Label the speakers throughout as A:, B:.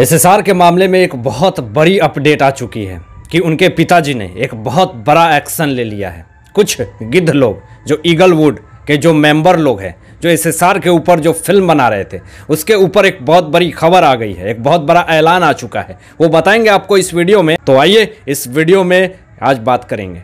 A: SSR के मामले में एक बहुत बड़ी अपडेट आ चुकी है कि उनके पिताजी ने एक बहुत बड़ा एक्शन ले लिया है। कुछ गिद्ध लोग, जो ईगलवुड के जो मेंबर लोग हैं, जो एसएसआर के ऊपर जो फ़िल्म बना रहे थे, उसके ऊपर एक बहुत बड़ी खबर आ गई है, एक बहुत बड़ा ऐलान आ चुका है। वो बताएँगे आपको इस वीडियो में। तो आइए इस वीडियो में आज बात करेंगे।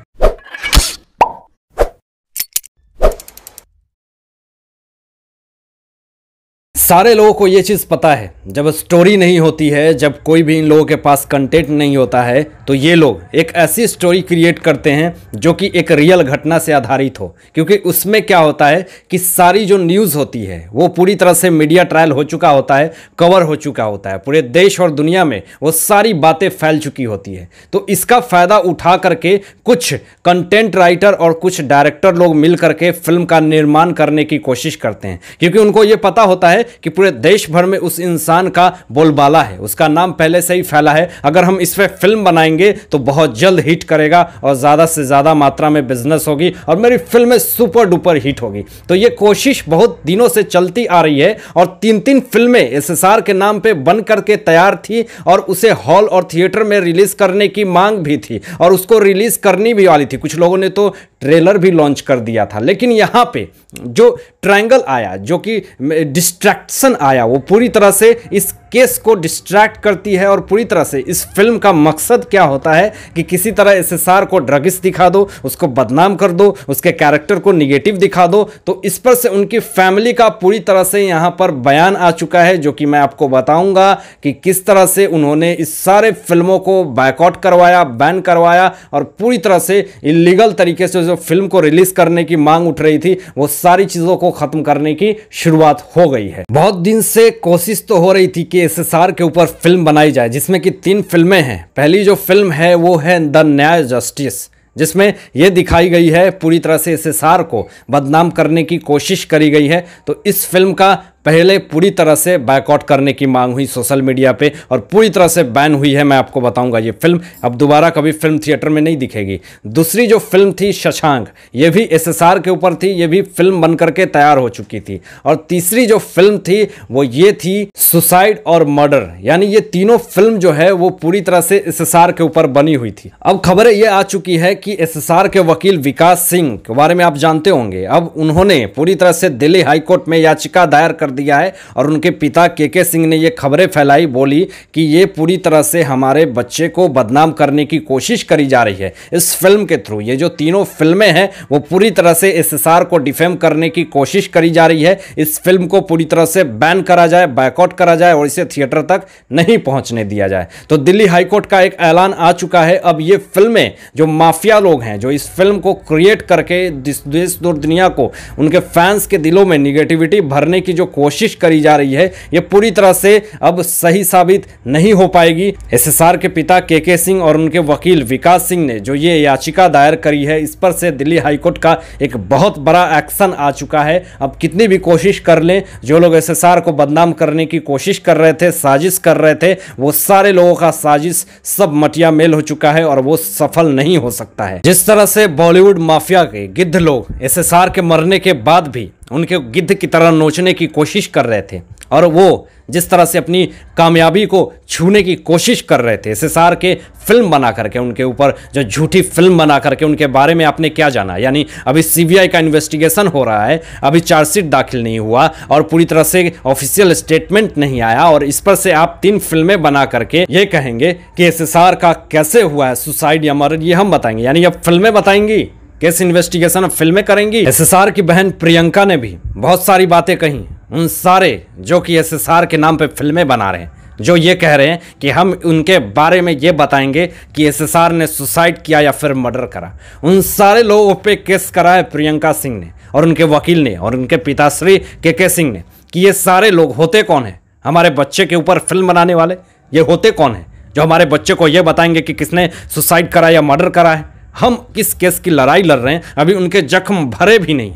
A: सारे लोगों को ये चीज़ पता है, जब स्टोरी नहीं होती है, जब कोई भी इन लोगों के पास कंटेंट नहीं होता है तो ये लोग एक ऐसी स्टोरी क्रिएट करते हैं जो कि एक रियल घटना से आधारित हो। क्योंकि उसमें क्या होता है कि सारी जो न्यूज़ होती है, वो पूरी तरह से मीडिया ट्रायल हो चुका होता है कवर हो चुका होता है। पूरे देश और दुनिया में वो सारी बातें फैल चुकी होती है। तो इसका फ़ायदा उठा करके कुछ कंटेंट राइटर और कुछ डायरेक्टर लोग मिल करके फ़िल्म का निर्माण करने की कोशिश करते हैं। क्योंकि उनको ये पता होता है कि पूरे देश भर में उस इंसान का बोलबाला है। उसका नाम पहले से ही फैला है। अगर हम इस पर फ़िल्म बनाएँगे तो बहुत जल्द हिट करेगा और ज़्यादा से ज़्यादा मात्रा में बिज़नेस होगी और मेरी फ़िल्में सुपर डुपर हिट होगी। तो ये कोशिश बहुत दिनों से चलती आ रही है और तीन तीन फ़िल्में एसएसआर के नाम पर बन करके तैयार थी और उसे हॉल और थिएटर में रिलीज़ करने की मांग भी थी और उसको रिलीज़ करनी भी वाली थी। कुछ लोगों ने तो ट्रेलर भी लॉन्च कर दिया था। लेकिन यहाँ पे जो ट्रायंगल आया, जो कि डिस्ट्रैक्शन आया, वो पूरी तरह से इस केस को डिस्ट्रैक्ट करती है और पूरी तरह से इस फ़िल्म का मकसद क्या होता है कि किसी तरह एसएसआर को ड्रगिस दिखा दो, उसको बदनाम कर दो, उसके कैरेक्टर को निगेटिव दिखा दो। तो इस पर से उनकी फैमिली का पूरी तरह से यहाँ पर बयान आ चुका है, जो कि मैं आपको बताऊँगा कि किस तरह से उन्होंने इस सारे फ़िल्मों को बैकआउट करवाया बैन करवाया और पूरी तरह से इलीगल तरीके से जो फ़िल्म को रिलीज़ करने की मांग उठ रही थी, वो सारी चीज़ों को ख़त्म करने की शुरुआत हो गई है। बहुत दिन से कोशिश तो हो रही थी कि एस के ऊपर फ़िल्म बनाई जाए, जिसमें कि तीन फ़िल्में हैं। पहली जो फ़िल्म है, वो है द न्याय जस्टिस जिसमें यह दिखाई गई है पूरी तरह से एस को बदनाम करने की कोशिश करी गई है। तो इस फ़िल्म का पहले पूरी तरह से बैकआउट करने की मांग हुई सोशल मीडिया पे और पूरी तरह से बैन हुई है, मैं आपको बताऊँगा ये फ़िल्म अब दोबारा कभी फ़िल्म थिएटर में नहीं दिखेगी। दूसरी जो फ़िल्म थी, शशांक, ये भी एसएसआर के ऊपर थी, ये भी फ़िल्म बन करके तैयार हो चुकी थी। और तीसरी जो फ़िल्म थी, वो ये थी सुसाइड और मर्डर यानी ये तीनों फ़िल्म जो है, वो पूरी तरह से एसएसआर के ऊपर बनी हुई थी। अब खबरें ये आ चुकी है कि एसएसआर के वकील विकास सिंह, के बारे में आप जानते होंगे। अब उन्होंने पूरी तरह से दिल्ली हाईकोर्ट में याचिका दायर कर कर दिया है और उनके पिता के के सिंह ने ये खबरें फैलाई, बोली कि ये पूरी तरह से हमारे बच्चे को बदनाम करने की कोशिश करी जा रही है। इस फ़िल्म के थ्रू, ये जो तीनों फ़िल्में हैं, वो पूरी तरह से एस को डिफेम करने की कोशिश करी जा रही है। इस फ़िल्म को पूरी तरह से बैन करा जाए बैकआउट करा जाए और इसे थिएटर तक नहीं पहुँचने दिया जाए। तो दिल्ली हाईकोर्ट का एक ऐलान आ चुका है। अब ये फ़िल्में, जो माफिया लोग हैं, जो इस फ़िल्म को क्रिएट करके देश दुनिया को, उनके फैंस के दिलों में निगेटिविटी भरने की जो कोशिश करी जा रही है। ये पूरी तरह से अब सही साबित नहीं हो पाएगी। एसएसआर के पिता के के सिंह और उनके वकील विकास सिंह ने जो ये याचिका दायर करी है, इस पर से दिल्ली हाईकोर्ट का एक बहुत बड़ा एक्शन आ चुका है। अब कितनी भी कोशिश कर लें, जो लोग एसएसआर को बदनाम करने की कोशिश कर रहे थे, साजिश कर रहे थे, वो सारे लोगों का साजिश सब मटिया मेल हो चुका है और वो सफल नहीं हो सकता है। जिस तरह से बॉलीवुड माफिया के गिद्ध लोग एसएसआर के मरने के बाद भी उनके गिद्ध की तरह नोचने की कोशिश कर रहे थे और वो जिस तरह से अपनी कामयाबी को छूने की कोशिश कर रहे थे एस के फ़िल्म बना करके उनके ऊपर, जो झूठी फ़िल्म बना करके उनके बारे में आपने क्या जाना? यानी अभी सीबीआई का इन्वेस्टिगेशन हो रहा है, अभी चार्जशीट दाखिल नहीं हुआ और पूरी तरह से ऑफिशियल स्टेटमेंट नहीं आया और इस पर से आप तीन फ़िल्में बना करके ये कहेंगे कि एस का कैसे हुआ है? सुसाइड या मर्डर, ये हम बताएँगे। यानी अब फ़िल्में बताएँगी। केस इन्वेस्टिगेशन अब फ़िल्में करेंगी? एसएसआर की बहन प्रियंका ने भी बहुत सारी बातें कही। उन सारे जो कि एसएसआर के नाम पे फ़िल्में बना रहे हैं, जो ये कह रहे हैं कि हम उनके बारे में ये बताएँगे कि एसएसआर ने सुसाइड किया या फिर मर्डर करा। उन सारे लोगों पे केस करा है प्रियंका सिंह ने और उनके वकील ने और उनके पिताश्री के के सिंह ने कि ये सारे लोग होते कौन हैं? हमारे बच्चे के ऊपर फ़िल्म बनाने वाले, ये होते कौन हैं? जो हमारे बच्चे को ये बताएँगे कि किसने सुसाइड करा या मर्डर करा है। हम किस केस की लड़ाई लड़ रहे हैं? अभी उनके जख्म भरे भी नहीं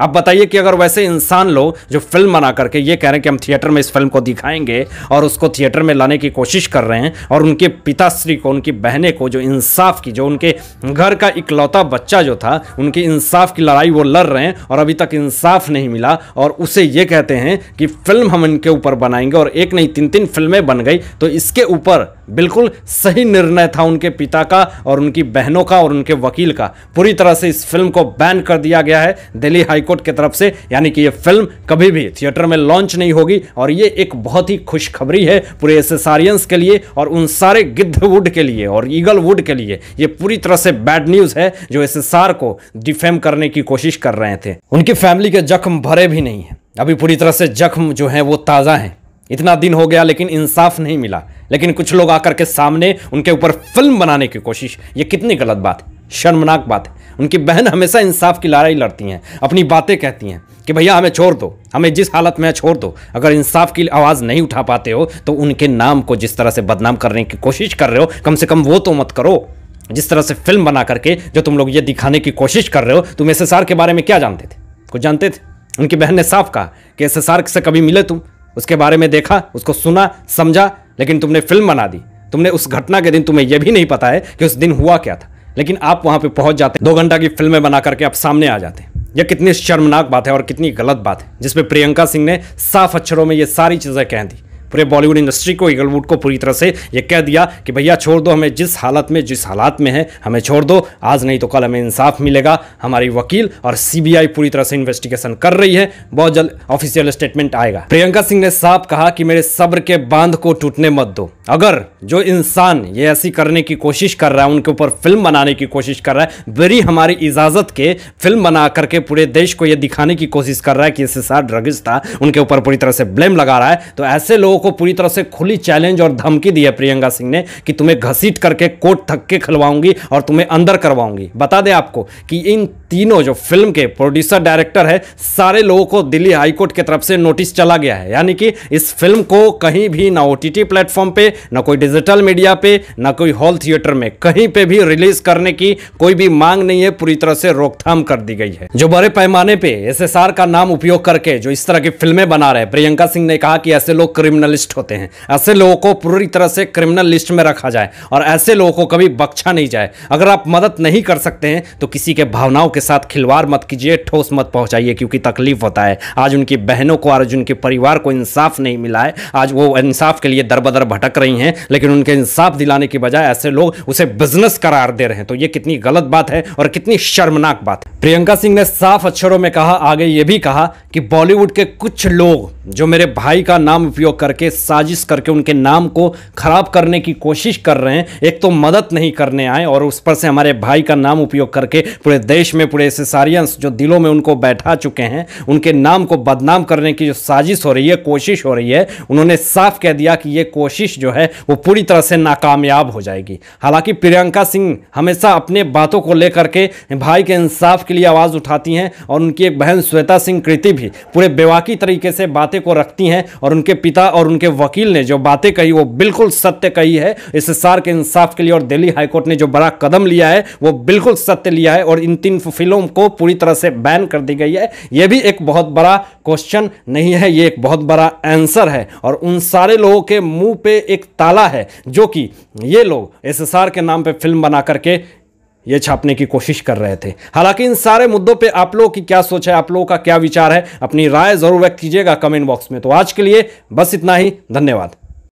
A: आप बताइए कि अगर वैसे इंसान लोग जो फ़िल्म बना करके ये कह रहे हैं कि हम थिएटर में इस फ़िल्म को दिखाएँगे और उसको थिएटर में लाने की कोशिश कर रहे हैं और उनके पिताश्री को, उनकी बहने को, जो इंसाफ की, जो उनके घर का इकलौता बच्चा जो था, उनकी इंसाफ की लड़ाई वो लड़ रहे हैं और अभी तक इंसाफ नहीं मिला और उसे ये कहते हैं कि फ़िल्म हम इनके ऊपर बनाएँगे और एक नहीं तीन तीन फ़िल्में बन गई। तो इसके ऊपर बिल्कुल सही निर्णय था उनके पिता का और उनकी बहनों का और उनके वकील का। पूरी तरह से इस फ़िल्म को बैन कर दिया गया है। दिल्ली हाईकोर्ट की तरफ़ से, यानी कि ये फ़िल्म कभी भी थिएटर में लॉन्च नहीं होगी। और ये एक बहुत ही खुशखबरी है पूरे एसेसारियंस के लिए और उन सारे गिद्धवुड के लिए और ईगल वुड के लिए। ये पूरी तरह से बैड न्यूज़ है जो एसएसआर को डिफेम करने की कोशिश कर रहे थे। उनकी फैमिली के जख्म भरे भी नहीं है। अभी पूरी तरह से जख्म जो है वो ताज़ा है। इतना दिन हो गया लेकिन इंसाफ नहीं मिला। लेकिन कुछ लोग आकर के सामने उनके ऊपर फ़िल्म बनाने की कोशिश। ये कितनी गलत बात है शर्मनाक बात है। उनकी बहन हमेशा इंसाफ की लड़ाई लड़ती हैं, अपनी बातें कहती हैं कि भैया हमें छोड़ दो, हमें जिस हालत में छोड़ दो। अगर इंसाफ की आवाज़ नहीं उठा पाते हो तो उनके नाम को जिस तरह से बदनाम करने की कोशिश कर रहे हो, कम से कम वो तो मत करो। जिस तरह से फ़िल्म बना करके जो तुम लोग ये दिखाने की कोशिश कर रहे हो, तुम एस के बारे में क्या जानते थे? कुछ जानते थे? उनकी बहन ने साफ़ कहा कि एस से कभी मिले तुम? उसके बारे में देखा, उसको सुना, समझा, लेकिन तुमने फ़िल्म बना दी। तुमने उस घटना के दिन, तुम्हें यह भी नहीं पता है कि उस दिन हुआ क्या था। लेकिन आप वहाँ पर पहुँच जाते दो घंटा की फ़िल्में बना करके आप सामने आ जाते यह कितनी शर्मनाक बात है और कितनी गलत बात है जिसपे प्रियंका सिंह ने साफ़ अक्षरों में ये सारी चीज़ें कह दी। पूरे बॉलीवुड इंडस्ट्री को ईगलवुड को पूरी तरह से ये कह दिया कि भैया छोड़ दो, हमें जिस हालत में, जिस हालात में है, हमें छोड़ दो। आज नहीं तो कल हमें इंसाफ मिलेगा। हमारी वकील और सीबीआई पूरी तरह से इन्वेस्टिगेशन कर रही है। बहुत जल्द ऑफिशियल स्टेटमेंट आएगा। प्रियंका सिंह ने साफ़ कहा कि मेरे सब्र के बाँध को टूटने मत दो। अगर जो इंसान ये ऐसी करने की कोशिश कर रहा है, उनके ऊपर फ़िल्म बनाने की कोशिश कर रहा है बड़ी हमारी इजाज़त के फ़िल्म बना करके पूरे देश को यह दिखाने की कोशिश कर रहा है कि इससे ड्रगिस्ट था, उनके ऊपर पूरी तरह से ब्लेम लगा रहा है। तो ऐसे लोगों को पूरी तरह से खुली चैलेंज और धमकी दी है प्रियंका सिंह ने कि तुम्हें घसीट करके कोर्ट थक के खिलवाऊँगी और तुम्हें अंदर करवाऊँगी। बता दें आपको कि इन तीनों जो फ़िल्म के प्रोड्यूसर डायरेक्टर है, सारे लोगों को दिल्ली हाईकोर्ट की तरफ़ से नोटिस चला गया है। यानी कि इस फ़िल्म को कहीं भी ना ओटीटी प्लेटफॉर्म पे, ना कोई डिजिटल मीडिया पे, ना कोई हॉल थिएटर में, कहीं पे भी रिलीज़ करने की कोई भी मांग नहीं है, पूरी तरह से रोकथाम कर दी गई है। जो बड़े पैमाने पे एस का नाम उपयोग करके जो इस तरह की फ़िल्में बना रहे प्रियंका सिंह ने कहा कि ऐसे लोग क्रिमिनलिस्ट होते हैं। ऐसे लोगों को पूरी तरह से क्रिमिनल लिस्ट में रखा जाए और ऐसे लोगों को कभी बख्शा नहीं जाए। अगर आप मदद नहीं कर सकते हैं तो किसी के भावनाओं के साथ खिलवाड़ मत कीजिए, ठोस मत पहुंचाइए, क्योंकि तकलीफ़ होता है। आज उनकी बहनों को आज उनके परिवार को इंसाफ नहीं मिला है। आज वो इंसाफ के लिए दर बदर भटक रही हैं, लेकिन उनके इंसाफ दिलाने की बजाय ऐसे लोग उसे बिज़नेस करार दे रहे हैं। तो ये कितनी गलत बात है और कितनी शर्मनाक बात प्रियंका सिंह ने साफ़ अक्षरों में कहा, आगे ये भी कहा कि बॉलीवुड के कुछ लोग, जो मेरे भाई का नाम उपयोग करके साजिश करके उनके नाम को खराब करने की कोशिश कर रहे हैं। एक तो मदद नहीं करने आए और उस पर से हमारे भाई का नाम उपयोग करके पूरे देश में पूरे सेसारियंस जो दिलों में उनको बैठा चुके हैं, उनके नाम को बदनाम करने की जो साजिश हो रही है, कोशिश हो रही है, उन्होंने साफ़ कह दिया कि ये कोशिश जो है वो पूरी तरह से नाकामयाब हो जाएगी। हालाँकि प्रियंका सिंह हमेशा अपने बातों को लेकर के भाई के इंसाफ के लिए आवाज़ उठाती हैं और उनकी एक बहन श्वेता सिंह कृति भी पूरे बेवाकी तरीके से बातें को रखती हैं और उनके पिता और उनके वकील ने जो बातें कही, वो बिल्कुल सत्य कही है। इस सार के इंसाफ के लिए और दिल्ली हाईकोर्ट ने जो बड़ा कदम लिया है, वो बिल्कुल सत्य लिया है और इन तीन फ़िल्मों को पूरी तरह से बैन कर दी गई है। ये भी एक बहुत बड़ा क्वेश्चन नहीं है, ये एक बहुत बड़ा आंसर है और उन सारे लोगों के मुँह पे एक ताला है, जो कि ये लोग एसएसआर के नाम पे फ़िल्म बना करके ये छापने की कोशिश कर रहे थे। हालाँकि इन सारे मुद्दों पे आप लोगों की क्या सोच है, आप लोगों का क्या विचार है, अपनी राय ज़रूर व्यक्त कीजिएगा कमेंट बॉक्स में। तो आज के लिए बस इतना ही, धन्यवाद।